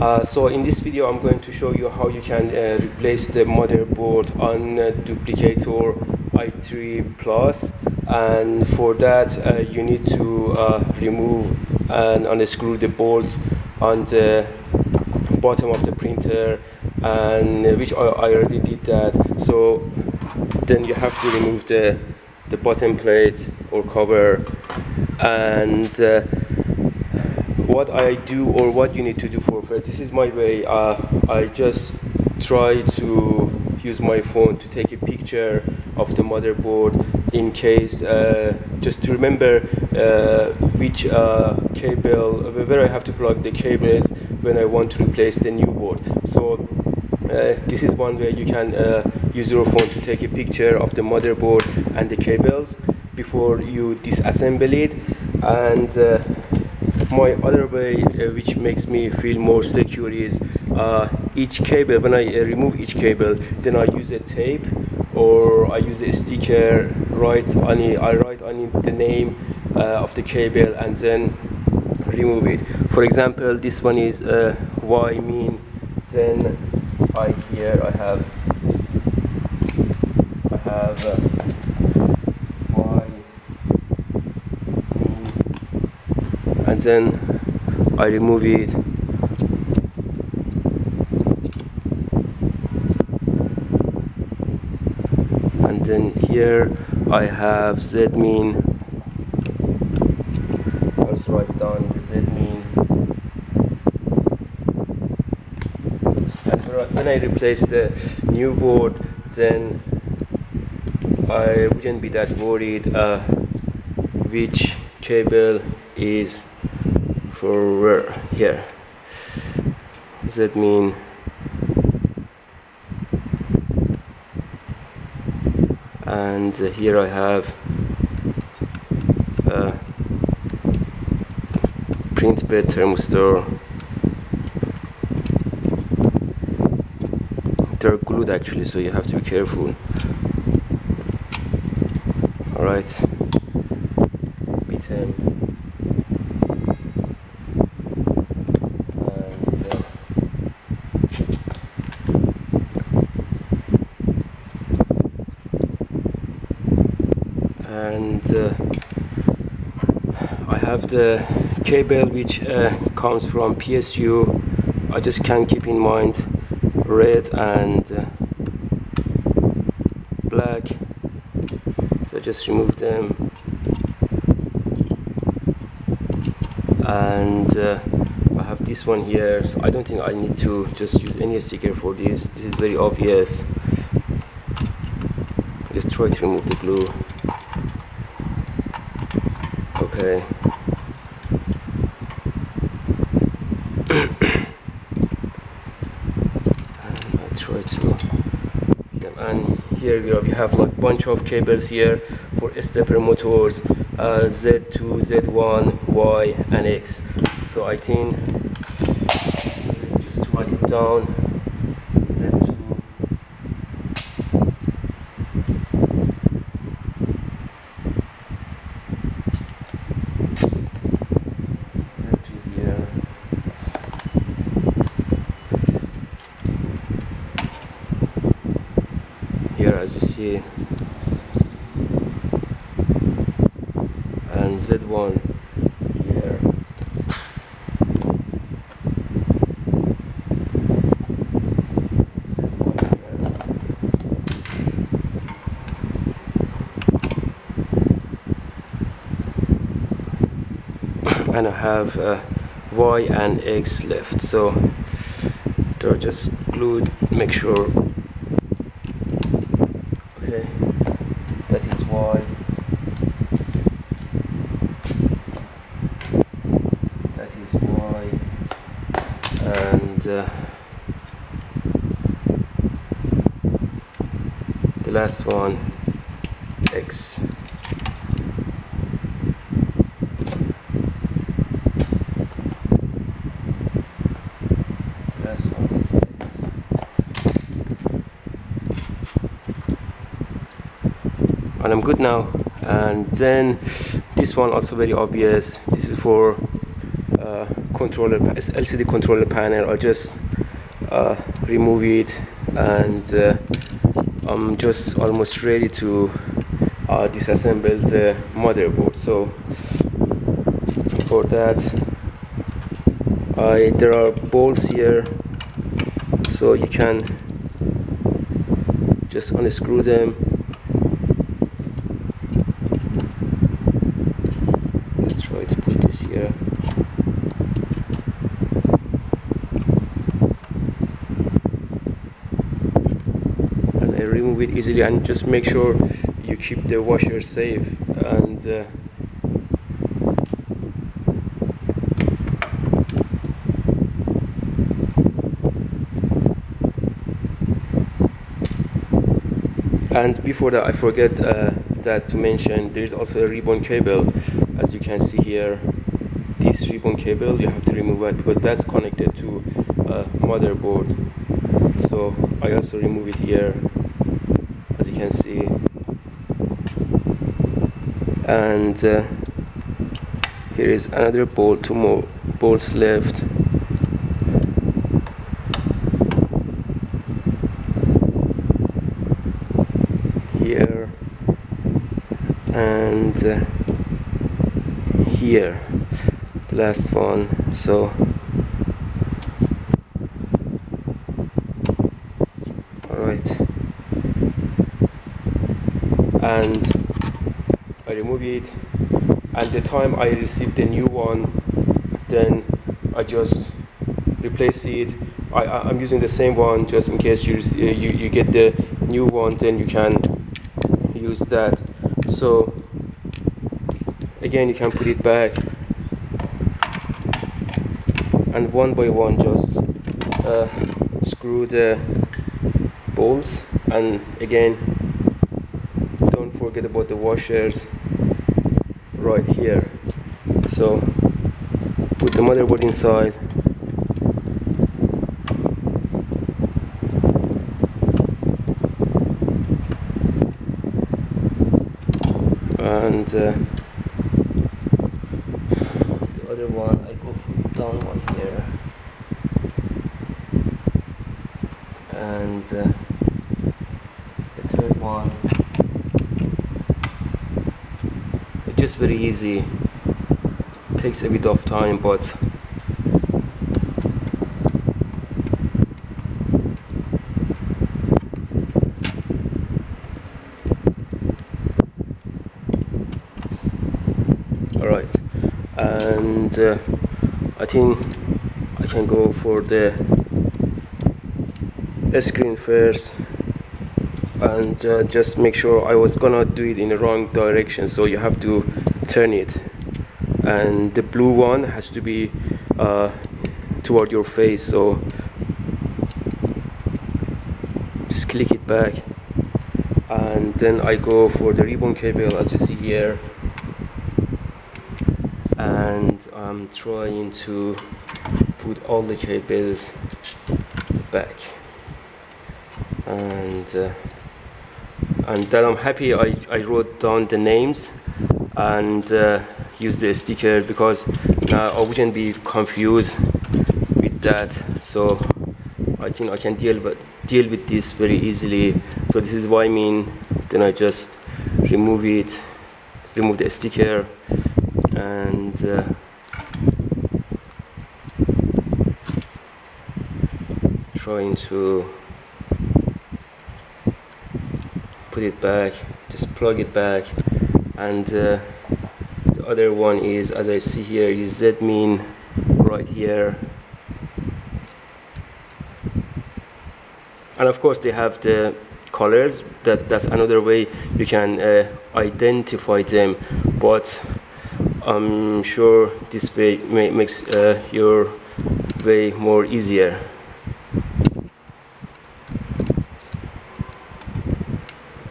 Uh, so in this video I'm going to show you how you can uh, replace the motherboard on uh, Duplicator i3 Plus. And for that uh, you need to uh, remove and unscrew the bolts on the bottom of the printer and uh, which I, I already did that. So then you have to remove the the bottom plate or cover. And what I do or what you need to do for first. This is my way. Uh, I just try to use my phone to take a picture of the motherboard in case uh, just to remember uh, which uh, cable where I have to plug the cables when I want to replace the new board. So uh, this is one way you can uh, use your phone to take a picture of the motherboard and the cables before you disassemble it and my other way uh, which makes me feel more secure is uh, each cable when I uh, remove each cable then I use a tape or I use a sticker write on it I write on it the name uh, of the cable and then remove it. For example this one is uh, Y-min then I here I have I have uh, and then I remove it and then here I have Z-min let's write down the Z mean and when I replace the new board then I wouldn't be that worried uh, which cable is for here. Does that mean and here I have a print bed thermistor they're glued actually so you have to be careful. Alright B10 I have the cable which uh, comes from PSU I just can't keep in mind. Red and uh, black. So I just remove them. And uh, I have this one here. So I don't think I need to just use any sticker for this. This is very obvious. Just try to remove the glue Okay. try to and here we have like bunch of cables here for stepper motors uh, Z2, Z1, Y and X so I think just write it down here as you see and Z1 here and I have uh, Y and X left so they're just glued make sure okay that is why that is why and uh, the last one x. And I'm good now. And then this one also very obvious. This is for uh, controller LCD controller panel. I just uh, remove it and uh, I'm just almost ready to uh, disassemble the motherboard. So for that there are bolts here so you can just unscrew them let's try to put this here and I remove it easily and just make sure you keep the washer safe and uh, and before that I forget uh, that to mention there is also a ribbon cable. As you can see here this ribbon cable you have to remove it because that's connected to a motherboard. So I also remove it here can see. And uh, here is another bolt two more bolts left. Here and uh, here. The last one. So all right and I remove it. And the time I receive the new one then I just replace it. I, I'm using the same one just in case you, you, you get the new one then you can use that. So again you can put it back. And one by one just uh, screw the bolts. And again forget about the washers right here. So put the motherboard inside. And uh, the other one I go down one here. And uh, the third one it's just very easy. Takes a bit of time but alright and uh, I think I can go for the screen first and uh, just make sure I was gonna do it in the wrong direction. So you have to turn it. And the blue one has to be uh, toward your face so just click it back. And then I go for the ribbon cable as you see here. And I'm trying to put all the cables back. And uh, and then I'm happy I, I wrote down the names and uh, used the sticker because I wouldn't be confused with that. So I think I can deal with deal with this very easily. So this is what I mean. Then I just remove it remove the sticker and uh, trying to put it back just plug it back and uh, the other one is as I see here is Z-min right here. And of course they have the colors. That that's another way you can uh, identify them. But I'm sure this way makes uh, your way more easier.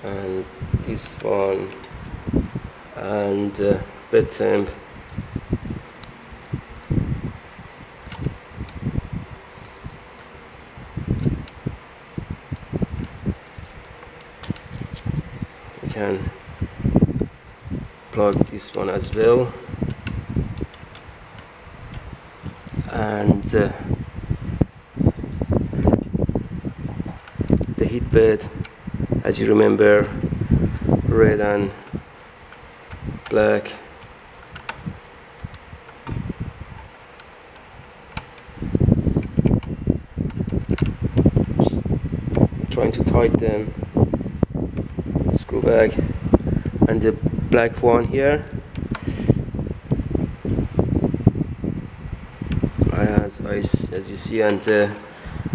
And this one and uh, bed temp you can plug this one as well. And uh, the heat bed as you remember red and black trying to tighten the screw back and the black one here. As, as you see and uh,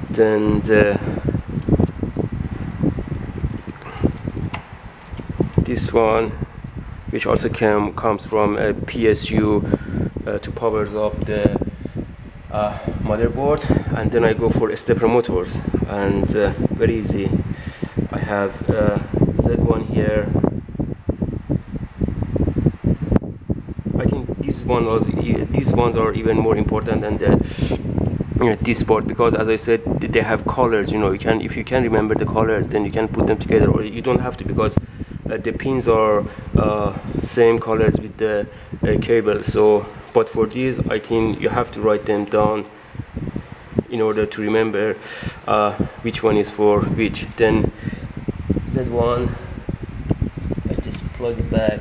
then the this one which also came, comes from a PSU uh, to power up the uh, motherboard. And then I go for stepper motors and uh, very easy. I have uh, Z1 here. I think this one was these ones are even more important than the you know, this board. Because as I said they have colors you know. You can if you can remember the colors then you can put them together. Or you don't have to because the pins are uh, same colors with the uh, cable. So but for these I think you have to write them down in order to remember uh, which one is for which. Then Z1 I just plug it back.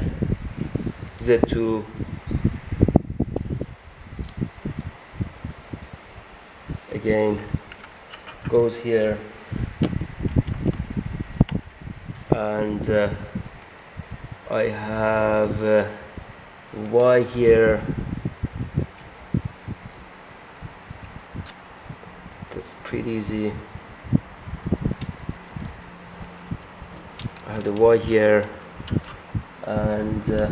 Z2 again goes here. And uh, I have uh, Y here. That's pretty easy. I have the Y here and uh,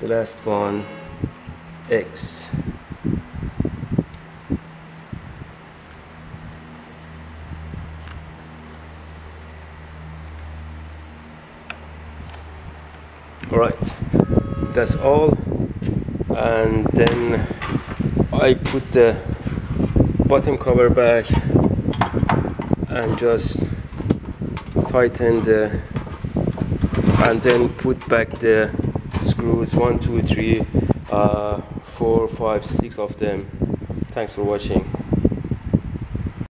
the last one X alright that's all. And then I put the bottom cover back and just tighten the and then put back the screws. One two three uh, four five six of them. Thanks for watching